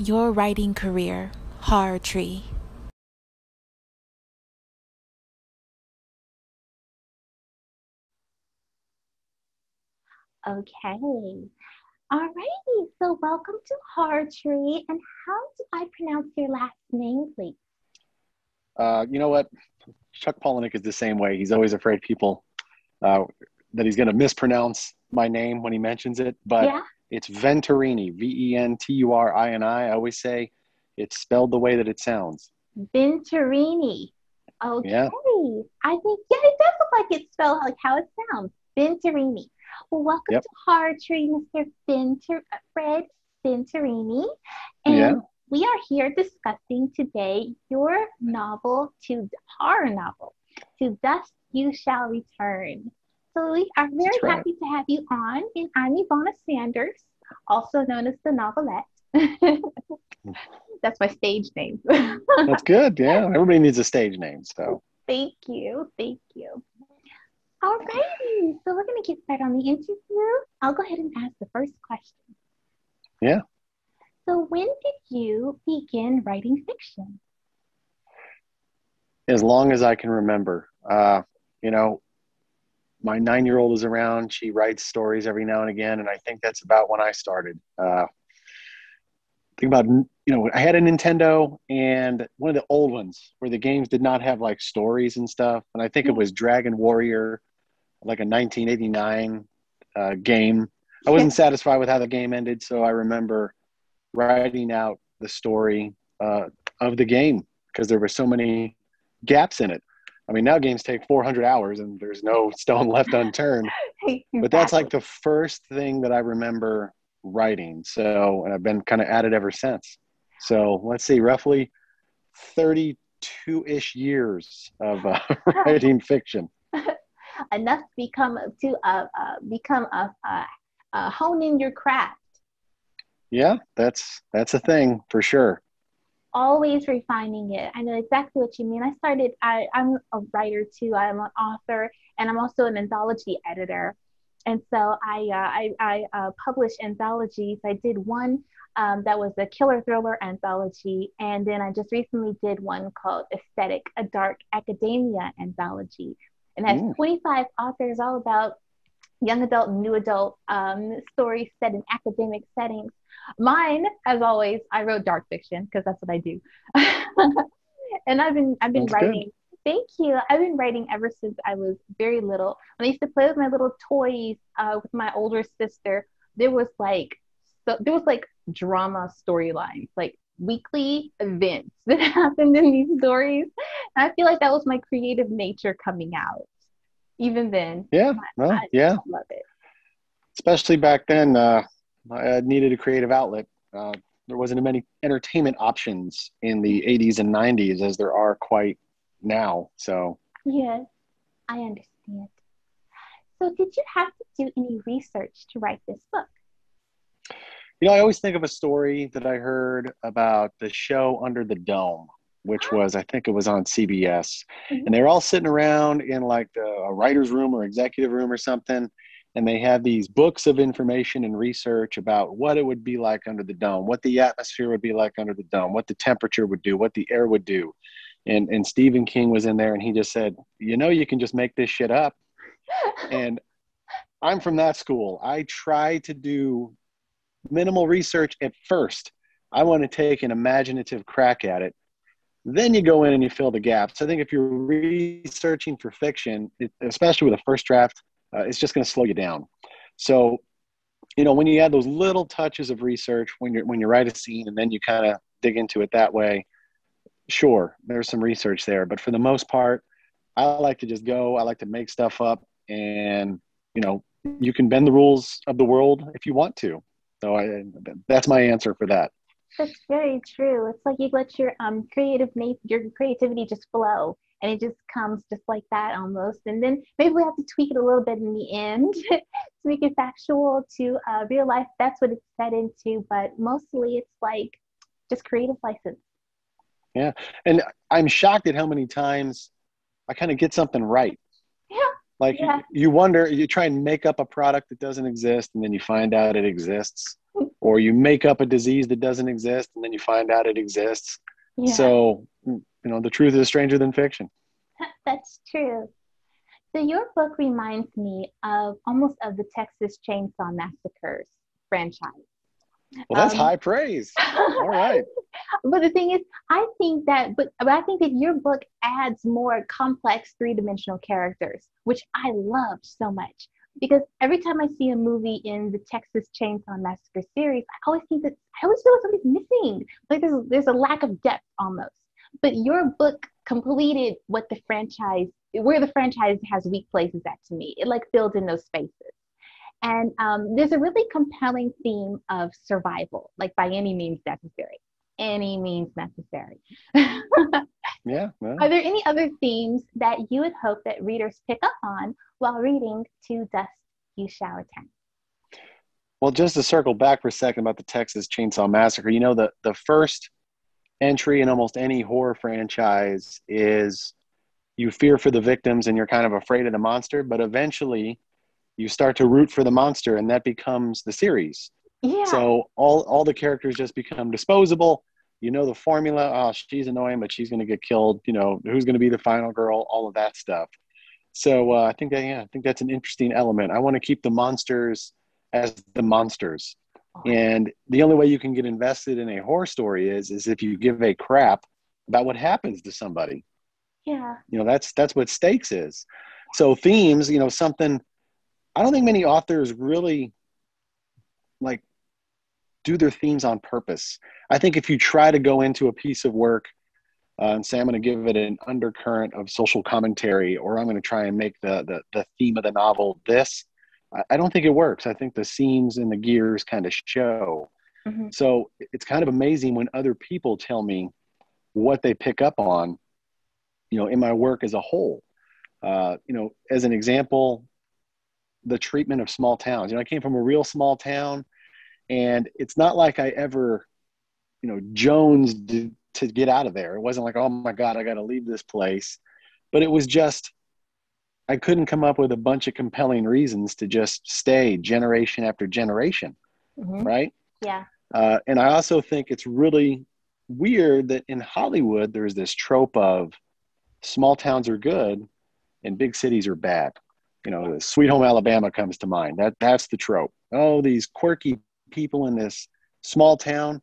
your writing career, Horror Tree. Okay. All righty. So welcome to Horror Tree. And how do I pronounce your last name, please? Uh, you know what? Chuck Palahniuk is the same way. He's always afraid people uh, that he's going to mispronounce my name when he mentions it. But Yeah. It's Venturini, V E N T U R I N I. I always say it's spelled the way that it sounds. Venturini. Okay. Yeah. I think, yeah, it does look like it's spelled like how it sounds. Venturini. Well, welcome Yep. to Horror Tree, Mr. Ventur- uh, Fred Venturini. And Yeah. we are here discussing today your novel to horror novel, To Dust You Shall Return. So we are very right. happy to have you on. And I'm Ivana Sanders, also known as the novelette. That's my stage name. That's good. Yeah. Everybody needs a stage name. So, Thank you. Thank you. All righty. So we're going to get started on the interview. I'll go ahead and ask the first question. Yeah. So when did you begin writing fiction? as long as I can remember, uh, you know, my nine year old is around. She writes stories every now and again. And I think that's about when I started. Uh, think about, you know, I had a Nintendo and one of the old ones where the games did not have like stories and stuff. And I think it was Dragon Warrior, like a 1989 uh, game. I wasn't satisfied with how the game ended. So I remember writing out the story uh, of the game because there were so many gaps in it. I mean, now games take 400 hours and there's no stone left unturned. But that's like the first thing that I remember writing. So, and I've been kind of at it ever since. So let's see, roughly 32 ish years of uh, writing fiction. enough to become to uh, uh, become a uh, uh, hone in your craft. Yeah, that's that's a thing for sure. Always refining it. I know exactly what you mean. I started, I, I'm a writer too. I'm an author and I'm also an anthology editor. And so I, uh, I, I uh, publish anthologies. I did one um, that was a killer thriller anthology. And then I just recently did one called Aesthetic, a dark academia anthology. And has Mm. 25 authors all about young adult and new adult um, stories set in academic settings. Mine, as always, I wrote dark fiction because that's what I do. and I've been I've been That's good. writing. Thank you. I've been writing ever since I was very little. When I used to play with my little toys uh, with my older sister, there was like so there was like drama storylines, like weekly events that happened in these stories. And I feel like that was my creative nature coming out. Even then, Yeah, well, I yeah. love it. especially back then uh, i needed a creative outlet uh, there wasn't as many entertainment options in the 80s and 90s as there are quite now so Yes, I understand. So, did you have to do any research to write this book? you know i always think of a story that i heard about the show under the dome which ah. was i think it was on cbs and mm-hmm. they were all sitting around in like the, a writer's room or executive room or something and they had these books of information and research about what it would be like under the dome what the atmosphere would be like under the dome what the temperature would do what the air would do. And and stephen king was in there and he just said you know you can just make this shit up. And i'm from that school. I try to do minimal research at first. I want to take an imaginative crack at it then you go in and you fill the gaps. I think if you're researching for fiction it, especially with a first draft uh, it's just going to slow you down. So you know when you add those little touches of research when you when you write a scene and then you kind of dig into it that way sure there's some research there. But for the most part i like to just go i like to make stuff up and you know you can bend the rules of the world if you want to. So I, that's my answer for that That's very true. It's like you let your um creative na- your creativity just flow, and it just comes just like that almost. And then maybe we have to tweak it a little bit in the end to make it factual to uh, real life. That's what it's fed into, but mostly it's like just creative license. Yeah, and i'm shocked at how many times i kind of get something right Yeah. like Yeah. you wonder you try and make up a product that doesn't exist and then you find out it exists or you make up a disease that doesn't exist and then you find out it exists. Yeah. So, you know, the truth is stranger than fiction. That's true. So your book reminds me of almost of the Texas Chainsaw Massacres franchise. Well, that's um, high praise. All right. but the thing is, I think that, but, but I think that your book adds more complex three dimensional characters, which I loved so much. Because every time I see a movie in the Texas Chainsaw Massacre series, I always think that I always feel like something's missing. Like there's there's a lack of depth almost. But your book completed what the franchise, where the franchise has weak places at to me. It like filled in those spaces. And um, there's a really compelling theme of survival, like by any means necessary. Any means necessary. yeah. Well. Are there any other themes that you would hope that readers pick up on while reading To Dust You Shall Return? Well, just to circle back for a second about the Texas Chainsaw Massacre, you know, the, the first entry in almost any horror franchise is you fear for the victims and you're kind of afraid of the monster, but eventually you start to root for the monster and that becomes the series. Yeah. So all all the characters just become disposable. You know the formula. Oh, she's annoying, but she's going to get killed. You know who's going to be the final girl. All of that stuff. So uh, I think that yeah, I think that's an interesting element. I want to keep the monsters as the monsters, and the only way you can get invested in a horror story is is if you give a crap about what happens to somebody. Yeah. You know that's that's what stakes is. So themes, you know, something I don't think many authors really like do their themes on purpose. I think if you try to go into a piece of work uh, and say I'm going to give it an undercurrent of social commentary, or I'm going to try and make the the, the theme of the novel this, I, I, don't think it works. I think the seams and the gears kind of show. Mm-hmm. So it's kind of amazing when other people tell me what they pick up on, you know, in my work as a whole. Uh, you know, as an example, the treatment of small towns. You know, I came from a real small town, and it's not like I ever, you know, Jones to get out of there. It wasn't like, oh my God, I got to leave this place. But it was just, I couldn't come up with a bunch of compelling reasons to just stay generation after generation. Mm-hmm. Right. Yeah. Uh, and I also think it's really weird that in Hollywood, there's this trope of small towns are good and big cities are bad. You know, Sweet Home Alabama comes to mind. That that's the trope. Oh, these quirky people in this small town.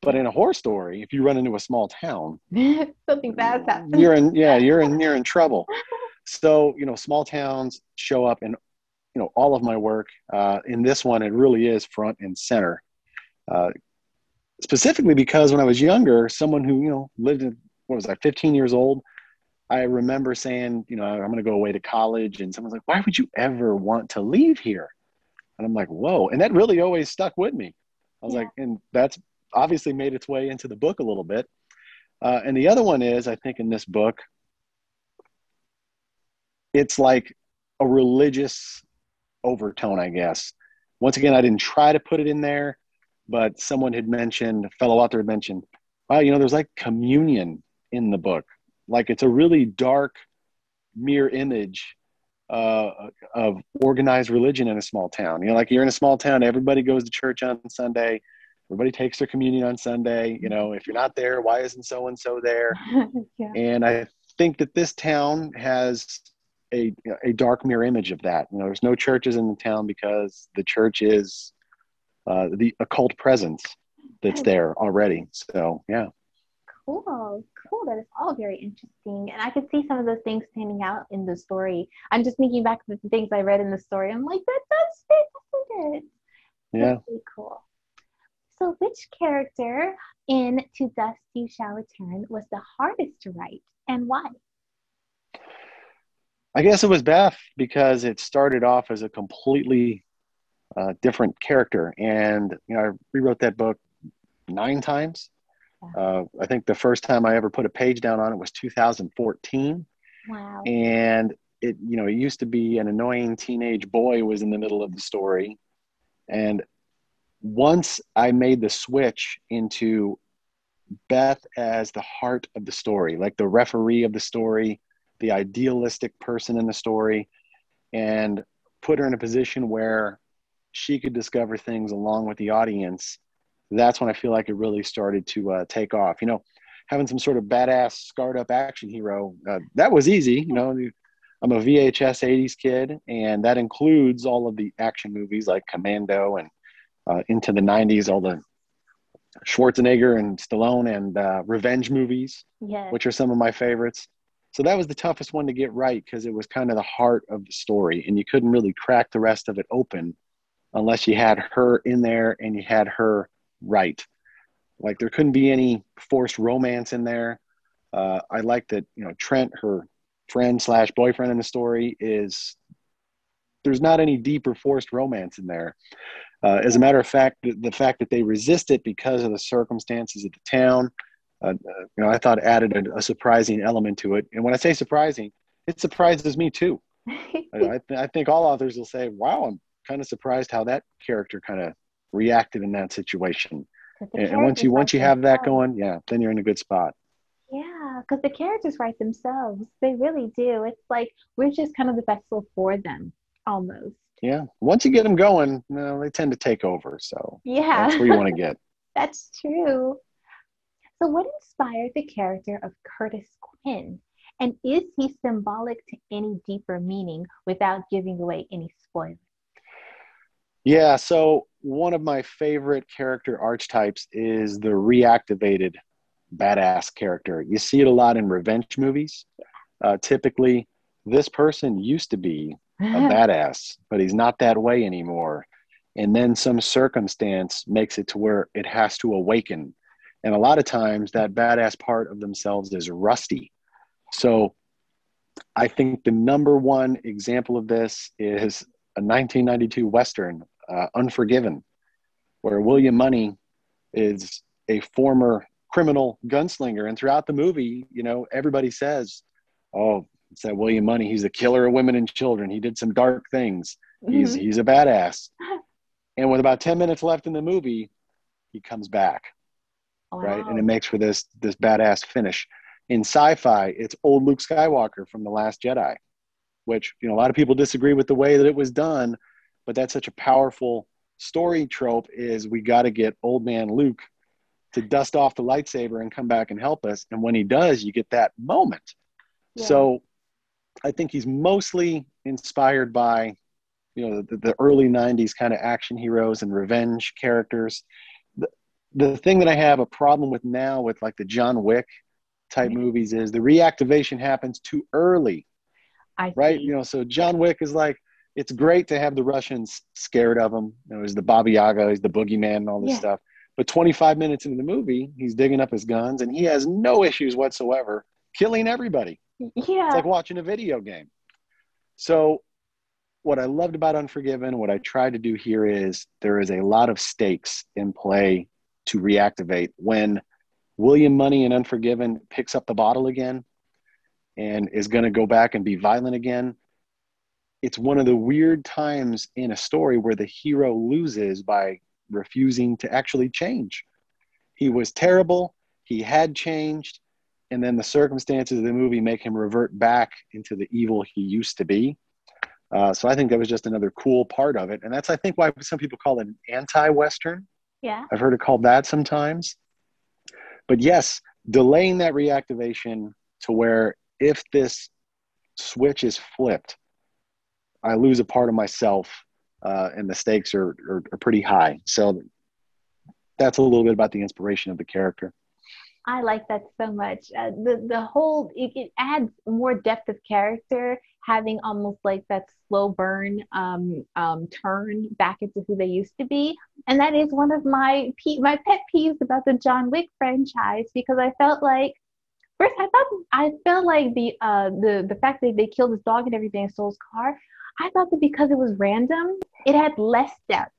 But in a horror story, if you run into a small town, something bad happens. You're in yeah, you're in you're in trouble. So you know, small towns show up in you know all of my work. Uh, in this one, it really is front and center. Uh, specifically because when I was younger, someone who you know lived in what was I, 15 years old, I remember saying, you know, I'm going to go away to college, and someone's like, "Why would you ever want to leave here?" And I'm like, "Whoa!" And that really always stuck with me. I was yeah. like, and that's obviously made its way into the book a little bit. Uh, and the other one is, I think, in this book, it's like a religious overtone, I guess. Once again, I didn't try to put it in there, but someone had mentioned, a fellow author had mentioned, wow, you know, there's like communion in the book. Like it's a really dark mirror image uh, of organized religion in a small town. You know, like you're in a small town, everybody goes to church on Sunday, everybody takes their communion on Sunday. You know, if you're not there, why isn't so and so there? yeah. And I think that this town has a a dark mirror image of that. You know, there's no churches in the town because the church is uh, the occult presence that's there already. So yeah. Cool cool. That is all very interesting. And I could see some of those things standing out in the story. I'm just thinking back to the things I read in the story. I'm like, that does fit, doesn't it? Yeah. Really cool. So, which character in To Dust You Shall Return was the hardest to write and why? I guess it was Beth because it started off as a completely uh, different character. And, you know, I rewrote that book nine times. Uh, I think the first time I ever put a page down on it was 2014. Wow. And it, you know, it used to be an annoying teenage boy was in the middle of the story. And once I made the switch into Beth as the heart of the story, like the referee of the story, the idealistic person in the story, and put her in a position where she could discover things along with the audience, that's when I feel like it really started to uh, take off. You know, having some sort of badass, scarred up action hero, uh, that was easy. You know, I'm a VHS 80s kid, and that includes all of the action movies like Commando and uh, into the 90s, all the Schwarzenegger and Stallone and uh, revenge movies, yes. which are some of my favorites. So that was the toughest one to get right because it was kind of the heart of the story, and you couldn't really crack the rest of it open unless you had her in there and you had her right. Like there couldn't be any forced romance in there. Uh, I like that you know Trent, her friend slash boyfriend in the story, is there's not any deeper forced romance in there. Uh, as a matter of fact, the, the, fact that they resist it because of the circumstances of the town, uh, uh you know, I thought added a, a, surprising element to it. And when I say surprising, it surprises me too. I, th- I think all authors will say, "Wow, I'm kind of surprised how that character kind of reacted in that situation." And, once you once you have that going, yeah, then you're in a good spot. Yeah, because the characters write themselves. They really do. It's like we're just kind of the vessel for them, almost yeah once you get them going you know, they tend to take over so yeah that's where you want to get that's true so what inspired the character of curtis quinn and is he symbolic to any deeper meaning without giving away any spoilers yeah so one of my favorite character archetypes is the reactivated badass character you see it a lot in revenge movies uh, typically this person used to be a badass, but he's not that way anymore. And then some circumstance makes it to where it has to awaken. And a lot of times that badass part of themselves is rusty. So I think the number one example of this is a 1992 Western, uh, Unforgiven, where William Munny is a former criminal gunslinger. And throughout the movie, you know, everybody says, oh, it's that William Munny. He's a killer of women and children. He did some dark things. Mm-hmm. He's he's a badass. And with about ten minutes left in the movie, he comes back, wow. right? And it makes for this this badass finish. In sci-fi, it's old Luke Skywalker from the Last Jedi, which you know a lot of people disagree with the way that it was done, but that's such a powerful story trope. Is we got to get old man Luke to dust off the lightsaber and come back and help us. And when he does, you get that moment. Yeah. So I think he's mostly inspired by, you know, the, the early '90s kind of action heroes and revenge characters. The, the thing that I have a problem with now with like the John Wick type mm-hmm. movies is the reactivation happens too early. I right, you know, so John Wick is like it's great to have the Russians scared of him. You know, he's the Baba Yaga, he's the boogeyman, and all this yeah. stuff. But 25 minutes into the movie, he's digging up his guns and he has no issues whatsoever killing everybody. Yeah. It's like watching a video game. So, what I loved about Unforgiven, what I tried to do here is there is a lot of stakes in play to reactivate when William Munny in Unforgiven picks up the bottle again and is going to go back and be violent again. It's one of the weird times in a story where the hero loses by refusing to actually change. He was terrible, he had changed, and then the circumstances of the movie make him revert back into the evil he used to be. Uh, so I think that was just another cool part of it, and that's I think why some people call it an anti-western. Yeah, I've heard it called that sometimes. But yes, delaying that reactivation to where if this switch is flipped, I lose a part of myself, uh, and the stakes are, are, are pretty high. So that's a little bit about the inspiration of the character. I like that so much. Uh, the the whole it, it, adds more depth of character, having almost like that slow burn um, um, turn back into who they used to be, and that is one of my pe- my pet peeves about the John Wick franchise because I felt like first I thought I felt like the uh the the fact that they killed his dog and everything stole his car. I thought that because it was random, it had less depth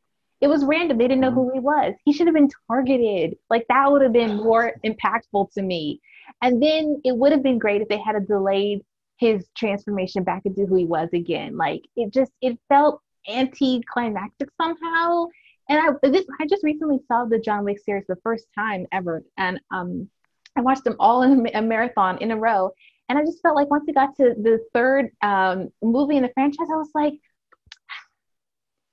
it was random. They didn't know who he was. He should have been targeted. Like that would have been more impactful to me. And then it would have been great if they had a delayed his transformation back into who he was again. Like it just it felt anticlimactic somehow. And I this I just recently saw the John Wick series the first time ever, and um, I watched them all in a marathon in a row. And I just felt like once it got to the third um, movie in the franchise, I was like,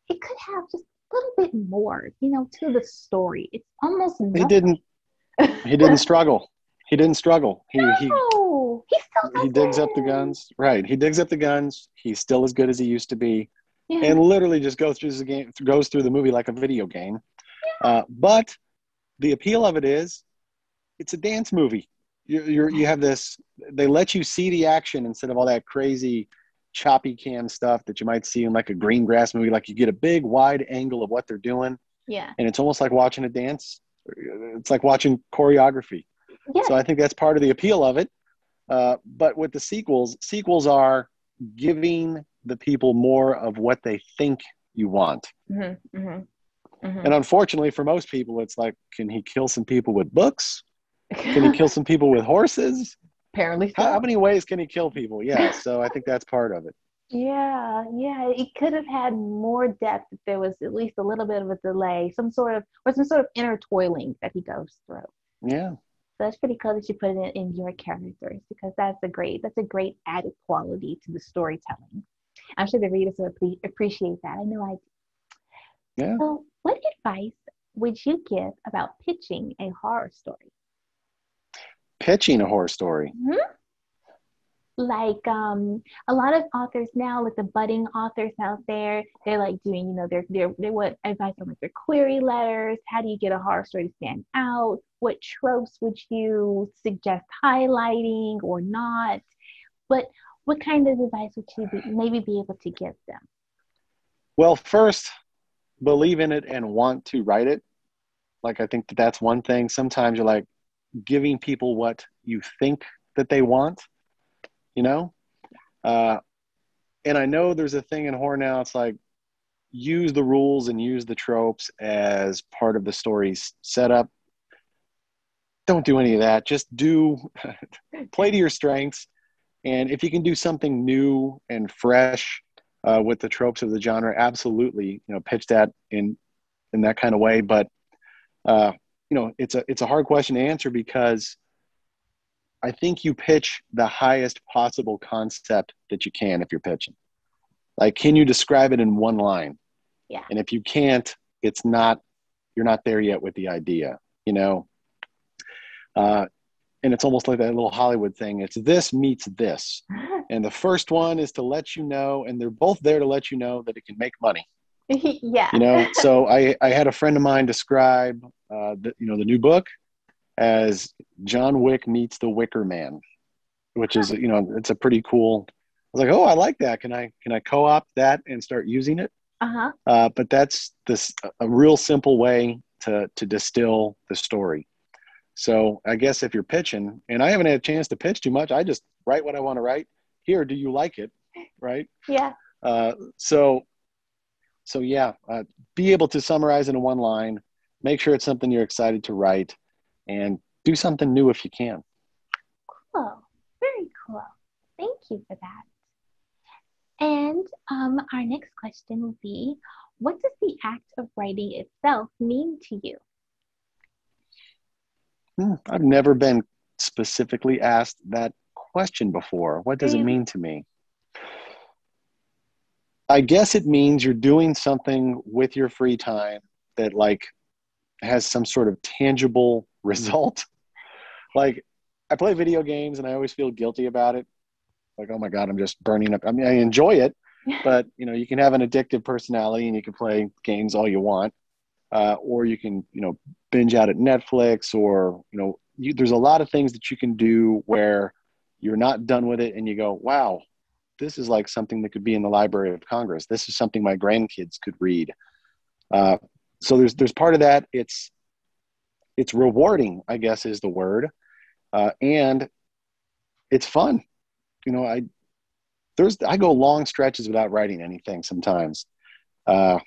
it could have just a little bit more, you know, to the story. It's almost he didn't he didn't struggle. He didn't struggle. He no, he he still he digs up the guns. Right. He digs up the guns. He's still as good as he used to be. Yeah. And literally just goes through the game goes through the movie like a video game. Uh, but the appeal of it is it's a dance movie. You you're, you have this they let you see the action instead of all that crazy choppy cam stuff that you might see in like a Greengrass movie. Like you get a big wide angle of what they're doing. Yeah. and it's almost like watching a dance. It's like watching choreography. Yeah. so i think that's part of the appeal of it. Uh, but with the sequels sequels are giving the people more of what they think you want. Mm-hmm, mm-hmm, mm-hmm. and unfortunately for most people it's like can he kill some people with books can he kill some people with horses Apparently so. how, how many ways can he kill people yeah so i think that's part of it Yeah, yeah. It could have had more depth if there was at least a little bit of a delay, some sort of or some sort of inner toiling that he goes through. yeah So that's pretty cool that you put it in, in your characters because that's a great that's a great added quality to the storytelling. I'm sure the readers will appre- appreciate that. I know I do. yeah So, what advice would you give about pitching a horror story? Pitching a horror story. Like um a lot of authors now like the budding authors out there they're like doing you know they're they're they want advice on like their query letters. How do you get a horror story to stand out? What tropes would you suggest highlighting or not? But what kind of advice would you be, maybe be able to give them? Well, first, believe in it and want to write it. Like, I think that that's one thing. Sometimes you're like giving people what you think that they want, you know? Uh, and I know there's a thing in horror now, it's like use the rules and use the tropes as part of the story's setup. Don't do any of that. Just do play to your strengths. And if you can do something new and fresh, uh, with the tropes of the genre absolutely you know pitch that in in that kind of way but uh, you know it's a it's a hard question to answer because i think you pitch the highest possible concept that you can if you're pitching. Like can you describe it in one line? Yeah. and if you can't it's not you're not there yet with the idea you know? Uh, and it's almost like that little hollywood thing. It's this meets this. And the first one is to let you know and they're both there to let you know that it can make money. Yeah. You know so i i had a friend of mine describe uh the, you know the new book as john wick meets the wicker man which is you know it's a pretty cool i was like oh i like that. Can i can i co-opt that and start using it? Uh-huh. Uh, but that's this a real simple way to to distill the story. So i guess if you're pitching and i haven't had a chance to pitch too much i just write what i want to write. Here do you like it? Right? Yeah. Uh, so so yeah uh, be able to summarize in one line make sure it's something you're excited to write and do something new if you can Cool. Very cool. Thank you for that. And um, our next question will be What does the act of writing itself mean to you? Hmm, i've never been specifically asked that question before what does it mean to me i guess it means you're doing something with your free time that like has some sort of tangible result. Like i play video games and i always feel guilty about it. Like oh my god i'm just burning up. I mean i enjoy it but you know you can have an addictive personality and you can play games all you want uh, or you can you know binge out at netflix or you know you, there's a lot of things that you can do where you're not done with it and you go wow this is like something that could be in the library of congress. This is something my grandkids could read. Uh, so there's there's part of that it's it's rewarding i guess is the word uh, and it's fun you know i there's i go long stretches without writing anything sometimes uh,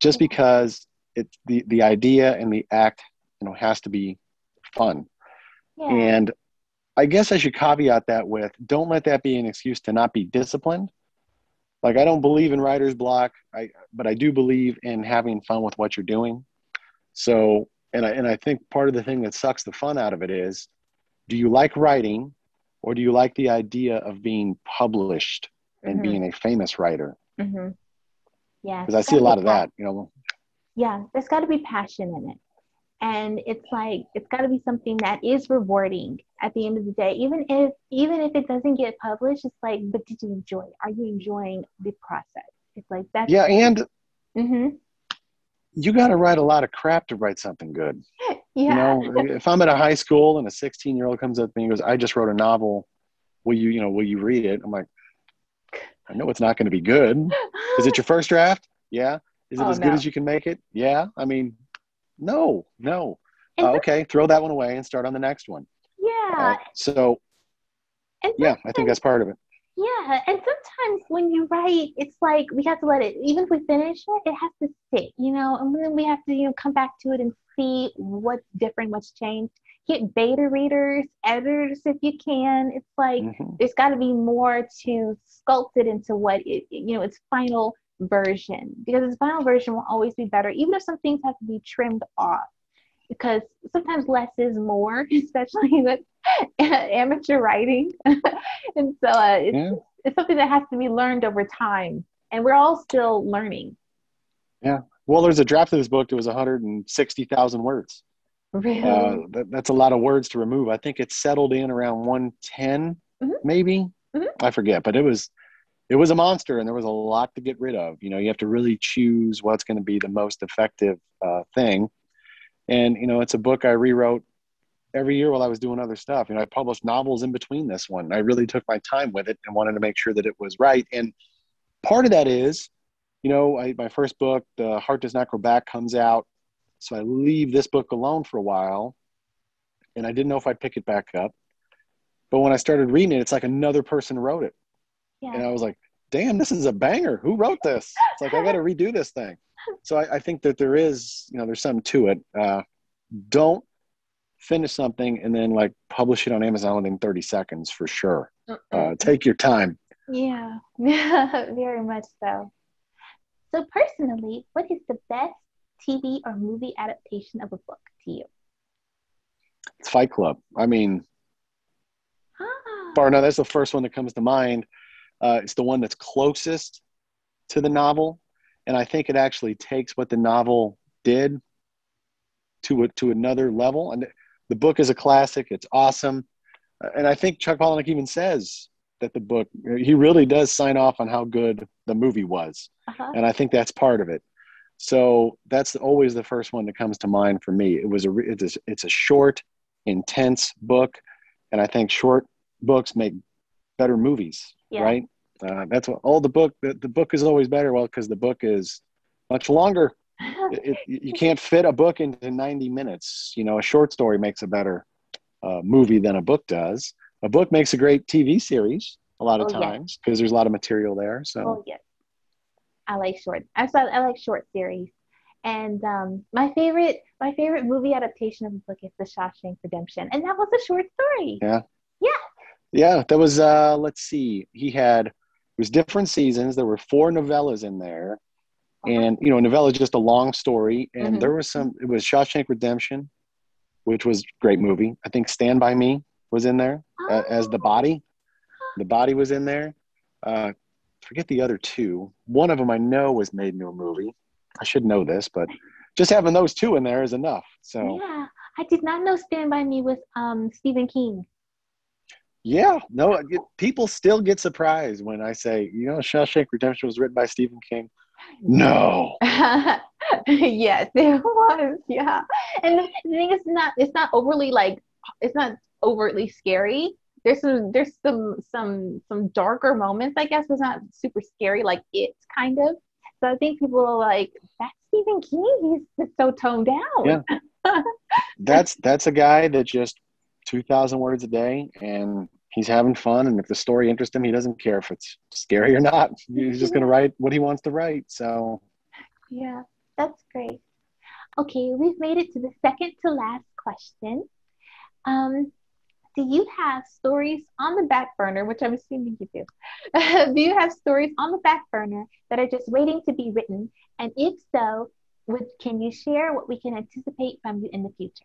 just because it's the the idea and the act you know has to be fun Yeah. and I guess I should caveat that with don't let that be an excuse to not be disciplined. Like I don't believe in writer's block, I but I do believe in having fun with what you're doing. So and I and I think part of the thing that sucks the fun out of it is do you like writing or do you like the idea of being published and Mhm. being a famous writer? mm-hmm. Yeah. Because I see a lot of that, you know. Yeah, there's got to be passion in it. And it's like it's got to be something that is rewarding at the end of the day. Even if even if it doesn't get published, it's like, but did you enjoy it? Are you enjoying the process? It's like that Yeah, and mm-hmm. you got to write a lot of crap to write something good. Yeah. You know, if I'm at a high school and a 16 year old comes up to me and goes, "I just wrote a novel. Will you, you know, will you read it?" I'm like, I know it's not going to be good. Is it your first draft? Yeah. Is it Oh, as good as you can make it? Yeah. I mean, no, no. Uh, okay, throw that one away and start on the next one. yeah. Uh, so and yeah, I think that's part of it. Yeah, and sometimes when you write, it's like we have to let it, even if we finish it, it has to sit, you know, and then we have to, you know, come back to it and see what's different, what's changed. Get beta readers, editors if you can. It's like Mhm. there's got to be more to sculpt it into what it, you know, its final version because its final version will always be better, even if some things have to be trimmed off. Because sometimes less is more, especially with amateur writing. and so uh, it's, Yeah. it's something that has to be learned over time. And we're all still learning. Yeah. Well, there's a draft of this book that was 160,000 words. Really? Uh, that, that's a lot of words to remove. I think it settled in around 110, Mhm. maybe. Mhm. I forget, but it was it was a monster, and there was a lot to get rid of. You know, you have to really choose what's going to be the most effective uh, thing. And you know, it's a book I rewrote every year while I was doing other stuff. You know, I published novels in between this one. I really took my time with it and wanted to make sure that it was right. And part of that is, you know, I, my first book, The Heart Does Not Grow Back, comes out. So I leave this book alone for a while. And I didn't know if I'd pick it back up. But when I started reading it, it's like another person wrote it. Yeah. And I was like, damn, this is a banger. Who wrote this? It's like, I got to redo this thing. So I, I think that there is, you know, there's something to it. Uh, don't finish something and then like publish it on Amazon within 30 seconds for sure. Uh, take your time. Yeah, very much so. So, personally, what is the best TV or movie adaptation of a book to you? It's Fight Club. I mean, Ah, bar none, that's the first one that comes to mind. Uh, it's the one that's closest to the novel, and I think it actually takes what the novel did to it to another level. And the book is a classic. It's awesome, Uh, and I think Chuck Palahniuk even says that the book he really does sign off on how good the movie was, uh-huh. and I think that's part of it. So that's always the first one that comes to mind for me. It was a it's a, it's a short, intense book, and I think short books make better movies, Yeah. right? Uh, that's what all the book. The, the book is always better, well, because the book is much longer. It, it, you can't fit a book into 90 minutes. You know, a short story makes a better uh, movie than a book does. A book makes a great TV series a lot of Oh, times because there's a lot of material there. So Oh yes, I like short. I I like short series, and um, my favorite my favorite movie adaptation of a book is The Shawshank Redemption, and that was a short story. Yeah. Yeah, that was uh let's see. He had it was different seasons. There were four novellas in there. And you know, novella is just a long story. And Mhm. there was some it was Shawshank Redemption, which was a great movie. I think Stand By Me was in there uh, as the body. The body was in there. Uh forget the other two. One of them I know was made into a movie. I should know this, but just having those two in there is enough. So Yeah, I did not know Stand by Me with um Stephen King. Yeah, no, people still get surprised when I say, you know, Shawshank Redemption was written by Stephen King. No. yes, it was. Yeah, and the thing is not it's not overly like it's not overtly scary. There's some there's some some some darker moments, I guess. It's not super scary like it's kind of. So I think people are like, that's Stephen King. He's so toned down. Yeah. That's that's a guy that just 2,000 words a day and he's having fun. And if the story interests him, he doesn't care if it's scary or not. He's just going to write what he wants to write. So, Yeah, that's great. Okay, we've made it to the second to last question. Um, do you have stories on the back burner, which I'm assuming you do? do you have stories on the back burner that are just waiting to be written? And if so, would can you share what we can anticipate from you in the future?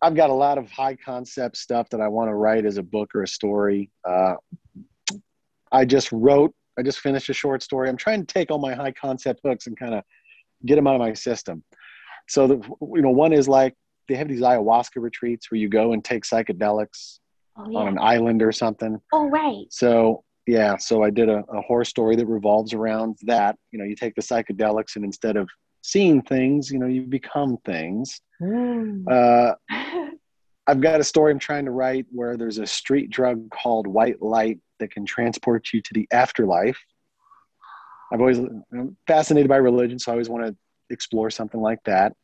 I've got a lot of high concept stuff that I want to write as a book or a story. Uh, I just wrote I just finished a short story. I'm trying to take all my high concept hooks and kind of get them out of my system. So the you know one is like they have these ayahuasca retreats where you go and take psychedelics Oh, yeah. on an island or something. oh, right. So yeah, so I did a, a horror story that revolves around that. You know, you take the psychedelics and instead of seeing things, you know, you become things. Uh, I've got a story I'm trying to write where there's a street drug called white light that can transport you to the afterlife. I've always I'm fascinated by religion, so I always want to explore something like that.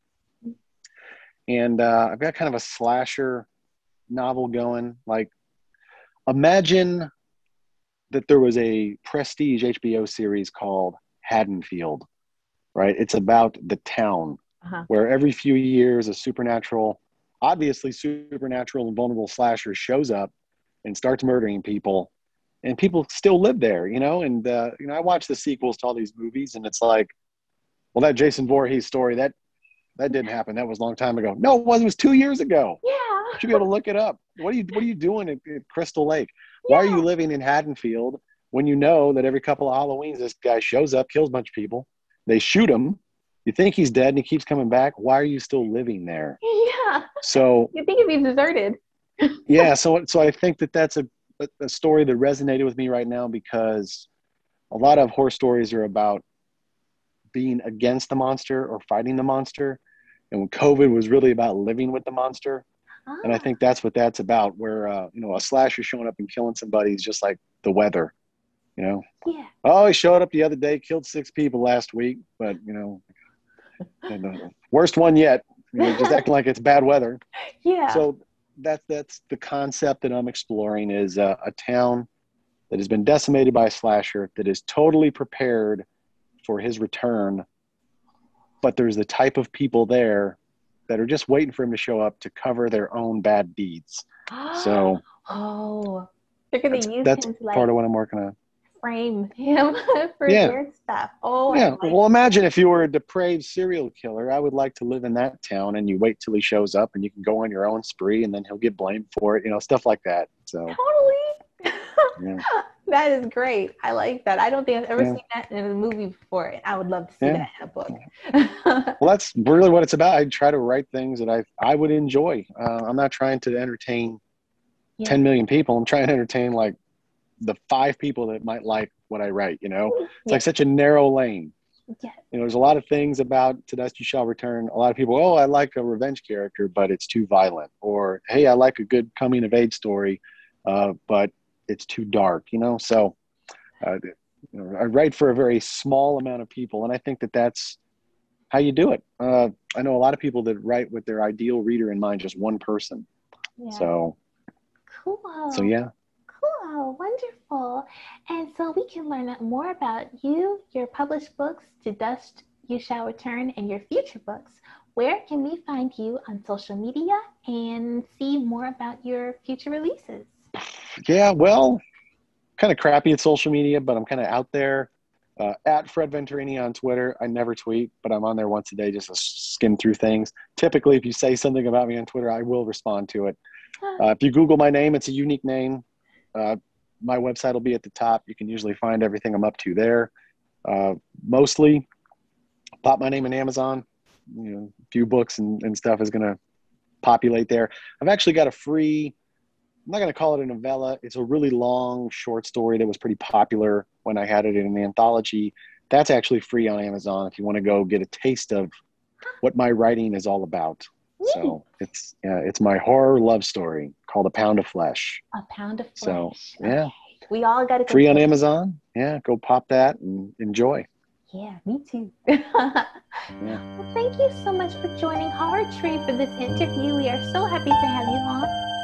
And uh, I've got kind of a slasher novel going. Like, imagine that there was a prestige HBO series called Haddonfield, right? It's about the town Uh-huh. where every few years a supernatural, obviously supernatural and vulnerable slasher shows up and starts murdering people, and people still live there, you know. And uh, you know, I watch the sequels to all these movies, and it's like, well, that Jason Voorhees story that that didn't happen. That was a long time ago. No, it was. It was two years ago. yeah. You should be able to look it up. What are you What are you doing at, at Crystal Lake? Why are you living in Haddonfield when you know that every couple of Halloweens this guy shows up, kills a bunch of people, they shoot him. You think he's dead and he keeps coming back. Why are you still living there? Yeah. So You think if he's deserted? yeah, so so I think that that's a a story that resonated with me right now because a lot of horror stories are about being against the monster or fighting the monster, and when COVID was really about living with the monster. And I Ah, think that's what that's about. Where uh, you know a slasher showing up and killing somebody is just like the weather. You know, yeah. oh, he showed up the other day, killed six people last week, but you know, and, uh, worst one yet. You know, just acting like it's bad weather. Yeah. So that's that's the concept that I'm exploring is uh, a town that has been decimated by a slasher that is totally prepared for his return, but there's the type of people there that are just waiting for him to show up to cover their own bad deeds. So oh, they're gonna that's, use that's him to like part of what I'm working on. Frame him for Yeah. weird stuff. Oh, Yeah. like Well, imagine if you were a depraved serial killer. I would like to live in that town, and you wait till he shows up, and you can go on your own spree, and then he'll get blamed for it. You know, stuff like that. So totally. yeah. that is great. I like that. I don't think I've ever Yeah. seen that in a movie before. and I would love to see Yeah. that in a book. Well, that's really what it's about. I try to write things that I I would enjoy. Uh, I'm not trying to entertain Yeah. 10 million people. I'm trying to entertain like the five people that might like what I write. You know, it's Yeah. like such a narrow lane. yeah. You know, there's a lot of things about To Dust You Shall Return. A lot of people, oh, I like a revenge character, but it's too violent. Or, hey, I like a good coming of age story, uh, but it's too dark. You know, so uh, you know, I write for a very small amount of people, and I think that that's how you do it. Uh, I know a lot of people that write with their ideal reader in mind, just one person. yeah. So, cool. so yeah. Cool, wonderful. And so we can learn more about you, your published books, To Dust You Shall Return, and your future books. Where can we find you on social media and see more about your future releases? Yeah, well, kind of crappy at social media, but I'm kind of out there. Uh, at Fred Venturini on Twitter. I never tweet, but I'm on there once a day just to skim through things. Typically, if you say something about me on Twitter, I will respond to it. Uh, if you Google my name, it's a unique name. Uh, my website will be at the top. You can usually find everything I'm up to there. Uh, mostly, pop my name in Amazon. You know, a few books and, and stuff is going to populate there. I've actually got a free I'm not going to call it a novella. It's a really long short story that was pretty popular when I had it in an anthology. That's actually free on Amazon if you want to go get a taste of what my writing is all about. So it's yeah, it's my horror love story called A Pound of Flesh. A pound of flesh. So, yeah. Okay. We all got to Free on Amazon. Yeah, go pop that and enjoy. Yeah, me too. Well, thank you so much for joining Horror Tree for this interview. We are so happy to have you on.